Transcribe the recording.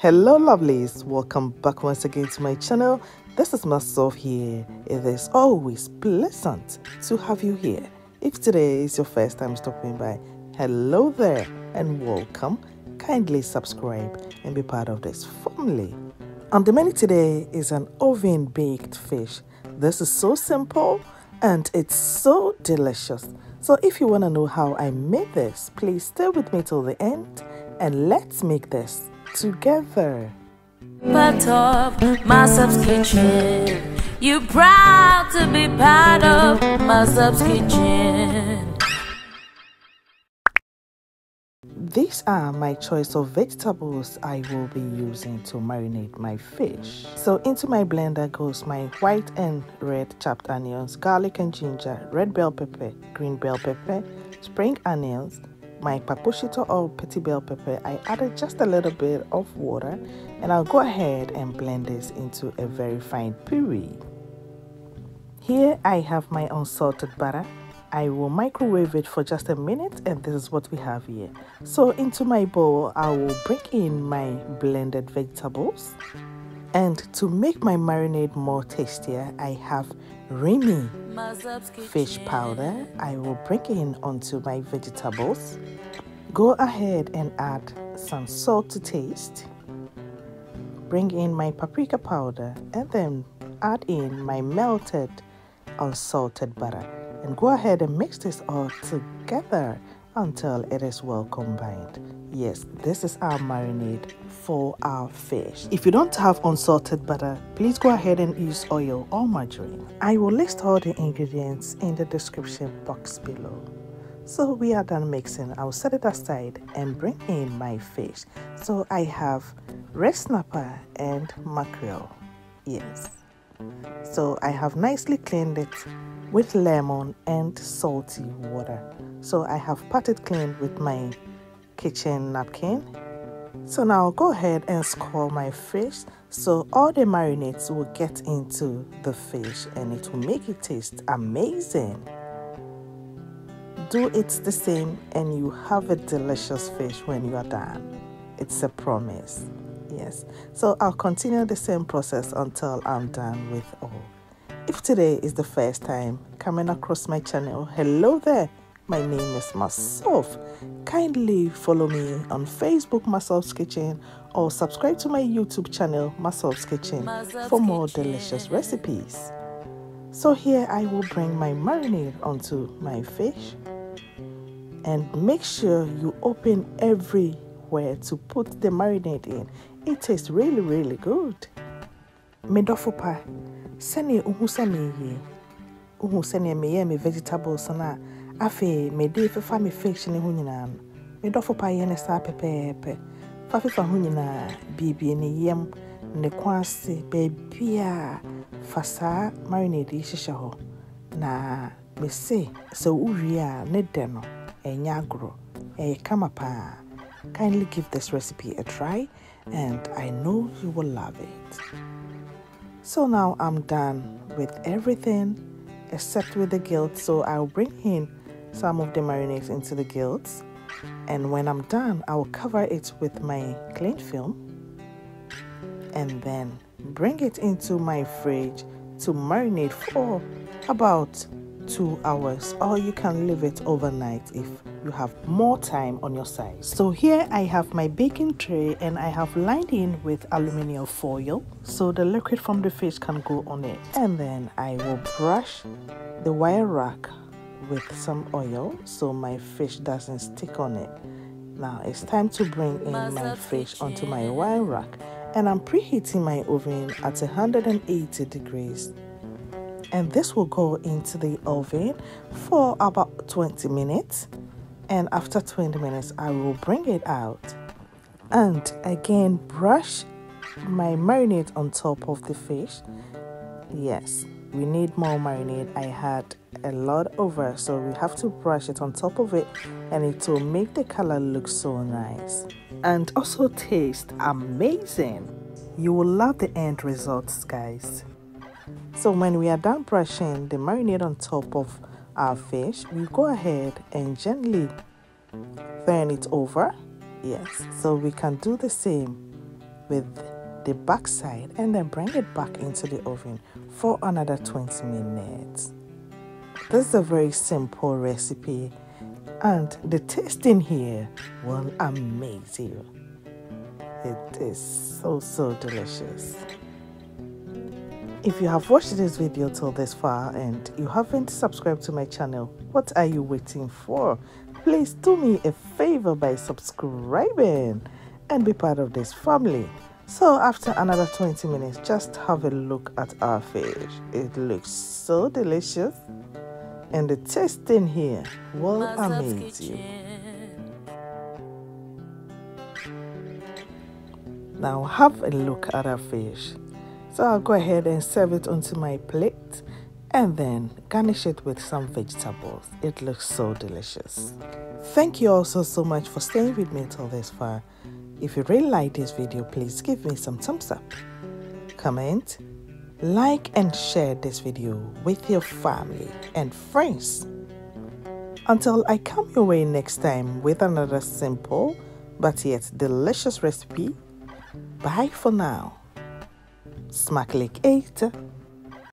Hello lovelies, welcome back once again to my channel. This is Masof here. It is always pleasant to have you here. If today is your first time stopping by, hello there and welcome. Kindly subscribe and be part of this family. On the menu today is an oven baked fish. This is so simple and it's so delicious. So if you want to know how I made this, please stay with me till the end and let's make this together. Part of Masof's Kitchen. You proud to be part of Masof's Kitchen. These are my choice of vegetables I will be using to marinate my fish. So into my blender goes my white and red chopped onions, garlic and ginger, red bell pepper, green bell pepper, spring onions, my kpakpo shito or petit bell pepper. I added just a little bit of water and I'll go ahead and blend this into a very fine puree. Here I have my unsalted butter I will microwave it for just a minute and this is what we have here. So into my bowl, I will bring in my blended vegetables. And to make my marinade more tastier, I have Remi fish powder. I will bring in onto my vegetables. Go ahead and add some salt to taste. Bring in my paprika powder and then add in my melted unsalted butter and go ahead and mix this all together until it is well combined. Yes, this is our marinade for our fish. If you don't have unsalted butter, please go ahead and use oil or margarine. I will list all the ingredients in the description box below. So we are done mixing. I'll set it aside and bring in my fish. So I have red snapper and mackerel. Yes. So I have nicely cleaned it with lemon and salty water. So I have patted clean with my kitchen napkin. So now go ahead and score my fish so all the marinades will get into the fish and it will make it taste amazing. Do it the same and you have a delicious fish when you are done. It's a promise. Yes. So I'll continue the same process until I'm done with all. If today is the first time coming across my channel, hello there. My name is Masof. Kindly follow me on Facebook, Masof's Kitchen, or subscribe to my YouTube channel, Masof's Kitchen, for more delicious recipes. So here I will bring my marinade onto my fish and make sure you open where to put the marinade in. It tastes really, really good. Medofo pa, sani uhu sani ye. Uhu sani meye me vegetables sana. Afe me de fefa me fiction ne hunyina no. Medofo sa pepepe. Fa fefa hunyina bibi ne yem ne kwase baby a marinade yi hyehyɛ. Na me se sɛ wowie ne dɛ no ɛnyɛ e e kama paa. Kindly give this recipe a try and i know you will love it so now I'm done with everything except with the gills. So I'll bring in some of the marinades into the gills. And when I'm done, I'll cover it with my cling film and then bring it into my fridge to marinate for about two hours or you can leave it overnight if you have more time on your side. So here I have my baking tray and I have lined in with aluminium foil so the liquid from the fish can go on it. And then I will brush the wire rack with some oil so my fish doesn't stick on it. Now it's time to bring in my fish onto my wire rack and I'm preheating my oven at 180 degrees and this will go into the oven for about 20 minutes and after 20 minutes I will bring it out and again brush my marinade on top of the fish. Yes we need more marinade. I had a lot over so we have to brush it on top of it and it will make the color look so nice. And also taste amazing. You will love the end results guys. So when we are done brushing the marinade on top of our fish, we go ahead and gently turn it over. Yes, so we can do the same with the back side and then bring it back into the oven for another 20 minutes. This is a very simple recipe and the taste in here will amaze you. It is so so delicious. If you have watched this video till this far and you haven't subscribed to my channel, what are you waiting for? Please do me a favor by subscribing and be part of this family. So after another 20 minutes, just have a look at our fish. It looks so delicious and the taste in here will amaze you. Now have a look at our fish. So I'll go ahead and serve it onto my plate and then garnish it with some vegetables. It looks so delicious. Thank you also so much for staying with me till this far. If you really like this video, please give me some thumbs up, comment, like and share this video with your family and friends. Until I come your way next time with another simple but yet delicious recipe, bye for now. Smakelijk eten!